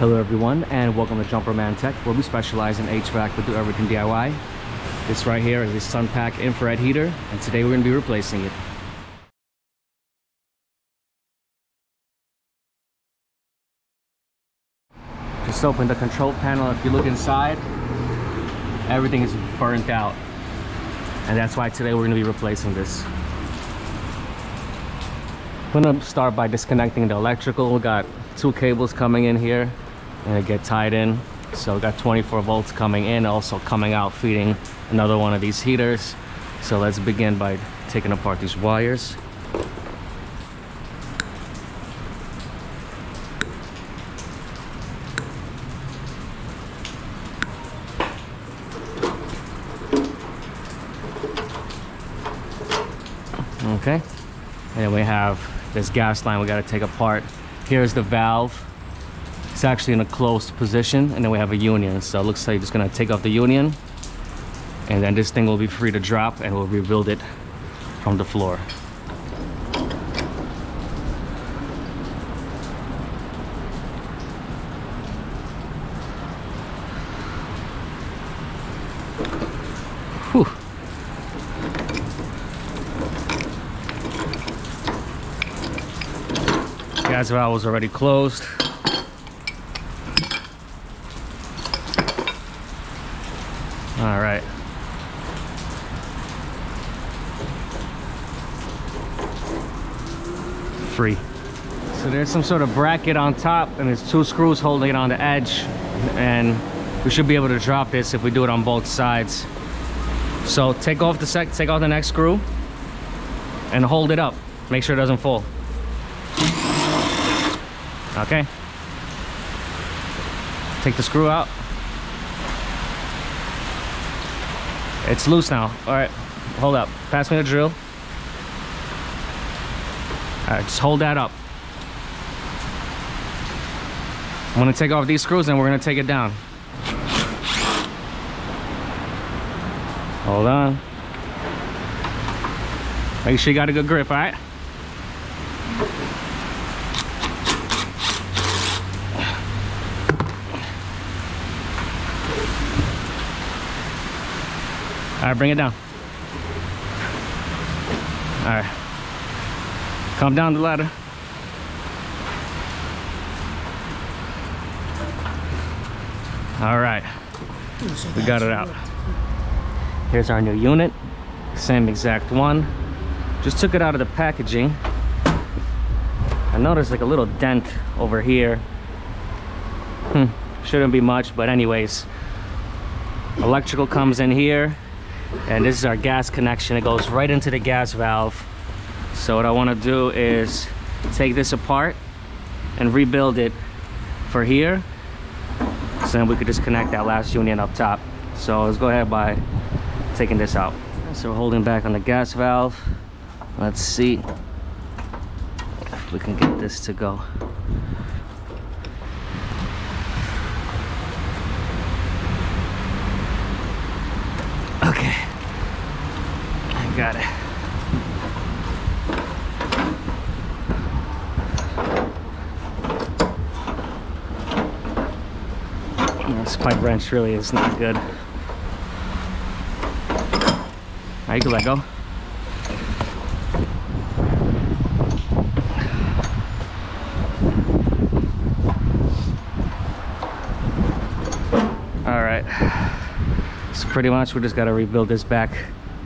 Hello everyone and welcome to Jumperman Tech where we specialize in HVAC but do everything DIY. This right here is the Sunpak infrared heater and today we're going to be replacing it. Just open the control panel. If you look inside, everything is burnt out. And that's why today we're going to be replacing this. I'm going to start by disconnecting the electrical. We got two cables coming in here it get tied in. So we got 24 volts coming in, also coming out feeding another one of these heaters. So let's begin by taking apart these wires. Okay, and then we have this gas line we got to take apart. Here's the valve. It's actually in a closed position, and then we have a union. So it looks like just gonna take off the union, and then this thing will be free to drop, and we'll rebuild it from the floor. Whew. Gas valve was already closed. All right. Free. So there's some sort of bracket on top and there's two screws holding it on the edge and we should be able to drop this if we do it on both sides. So take off the sec take off the next screw and hold it up. Make sure it doesn't fall. Okay. Take the screw out. It's loose now. All right, hold up. Pass me the drill. All right, just hold that up. I'm gonna take off these screws and we're gonna take it down. Hold on. Make sure you got a good grip, all right? All right, bring it down. All right. Come down the ladder. All right. We got it out. Here's our new unit. Same exact one. Just took it out of the packaging. I noticed like a little dent over here. Hmm. Shouldn't be much, but anyways. Electrical comes in here and this is our gas connection. It goes right into the gas valve. So what I want to do is take this apart and rebuild it for here. So then we could just connect that last union up top. So let's go ahead by taking this out. So we're holding back on the gas valve. Let's see if we can get this to go got it. This pipe wrench really is not good. You can let go. All right so pretty much we just got to rebuild this back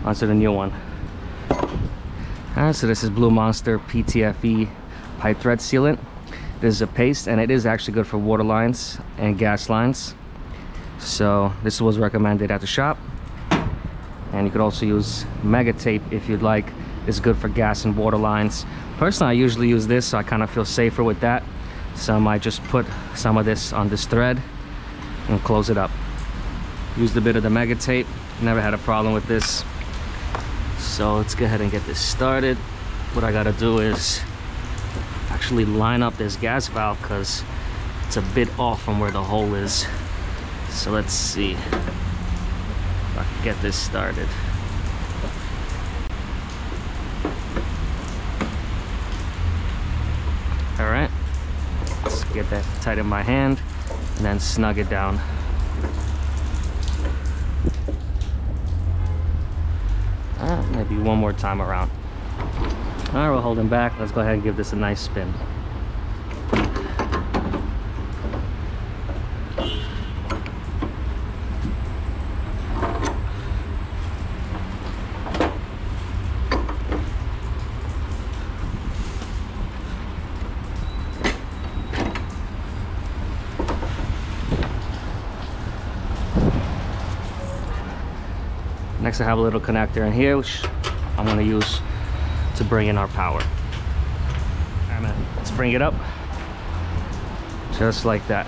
onto the new one. Alright, so this is blue monster ptfe pipe thread sealant. This is a paste and it is actually good for water lines and gas lines. So this was recommended at the shop. And you could also use mega tape if you'd like. It's good for gas and water lines. Personally i usually use this so i kind of feel safer with that. So i might just put some of this on this thread and close it up. Used a bit of the mega tape. Never had a problem with this so let's go ahead and get this started. What i gotta do is actually line up this gas valve because it's a bit off from where the hole is. So let's see if i can get this started. All right let's get that tight in my hand and then snug it down. Uh, maybe one more time around. All right, we're holding back. Let's go ahead and give this a nice spin. I have a little connector in here which I'm gonna use to bring in our power. Let's bring it up. Just like that.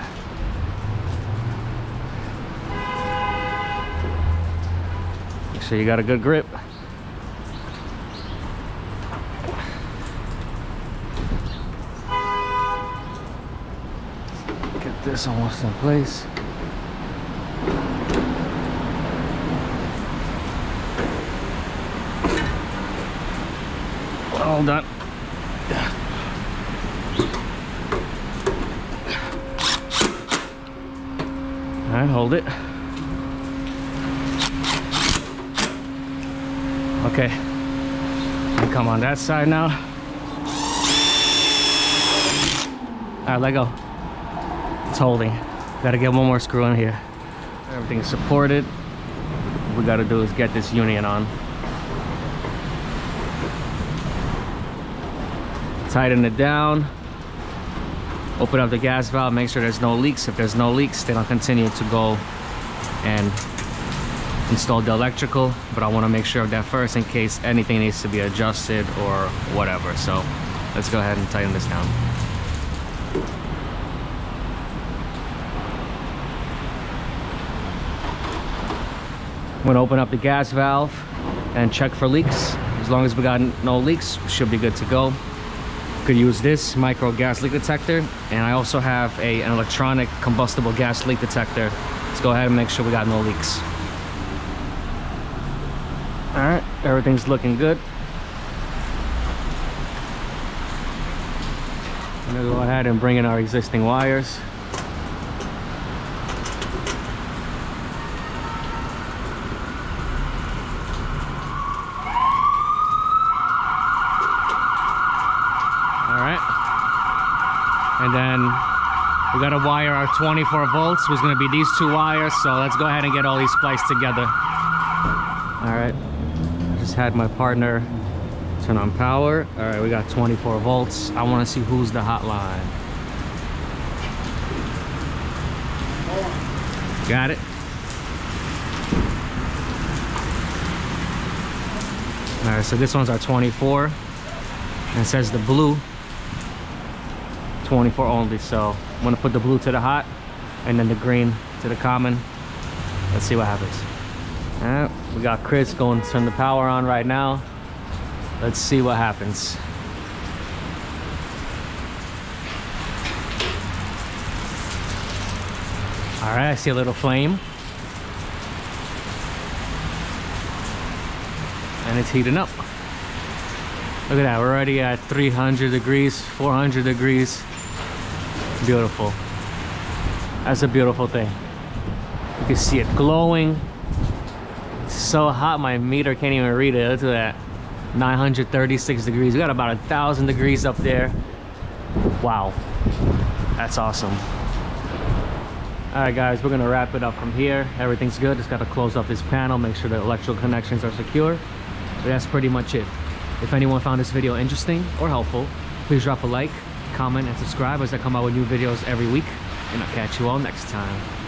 Make sure you got a good grip. Get this almost in place. All done. All right, hold it. Okay, and come on that side now. All right, let go. It's holding. Gotta get one more screw in here. Everything's supported. What we gotta do is get this union on. Tighten it down. Open up the gas valve make sure there's no leaks. If there's no leaks then I'll continue to go and install the electrical but I want to make sure of that first in case anything needs to be adjusted or whatever. So let's go ahead and tighten this down. I'm going to open up the gas valve and check for leaks. As long as we got no leaks we should be good to go could use this micro gas leak detector and I also have a, an electronic combustible gas leak detector. Let's go ahead and make sure we got no leaks. All right everything's looking good. I'm gonna go ahead and bring in our existing wires and then we got to wire our 24 volts was going to be these two wires. So let's go ahead and get all these spliced together. All right. I just had my partner turn on power. All right we got 24 volts. I want to see who's the hotline. Got it. All right so this one's our 24 and it says the blue 24 only so i'm gonna put the blue to the hot and then the green to the common. Let's see what happens. All right we got chris going to turn the power on right now. Let's see what happens. All right i see a little flame. And it's heating up. Look at that we're already at 300 degrees 400 degrees beautiful. That's a beautiful thing. You can see it glowing. It's so hot my meter can't even read it. Look at that. 936 degrees. We got about a thousand degrees up there. Wow. That's awesome. All right guys we're gonna wrap it up from here. Everything's good. Just got to close up this panel make sure the electrical connections are secure. But that's pretty much it. If anyone found this video interesting or helpful please drop a like comment, and subscribe as I come out with new videos every week. And I'll catch you all next time.